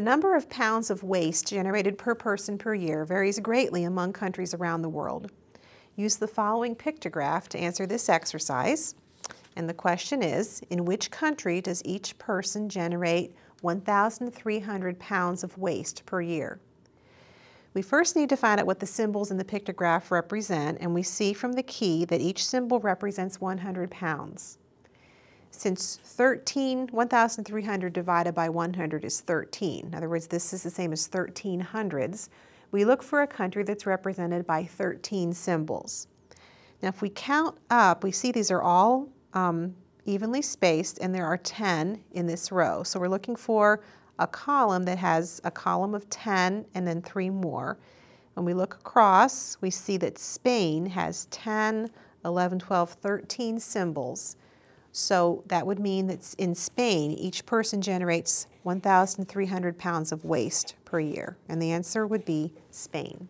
The number of pounds of waste generated per person per year varies greatly among countries around the world. Use the following pictograph to answer this exercise. And the question is, in which country does each person generate 1,300 pounds of waste per year? We first need to find out what the symbols in the pictograph represent, and we see from the key that each symbol represents 100 pounds. Since 13, 1,300 divided by 100 is 13, in other words, this is the same as 13 hundreds, we look for a country that's represented by 13 symbols. Now if we count up, we see these are all um, evenly spaced and there are 10 in this row. So we're looking for a column that has a column of 10 and then three more. When we look across, we see that Spain has 10, 11, 12, 13 symbols. So that would mean that in Spain, each person generates 1,300 pounds of waste per year. And the answer would be Spain.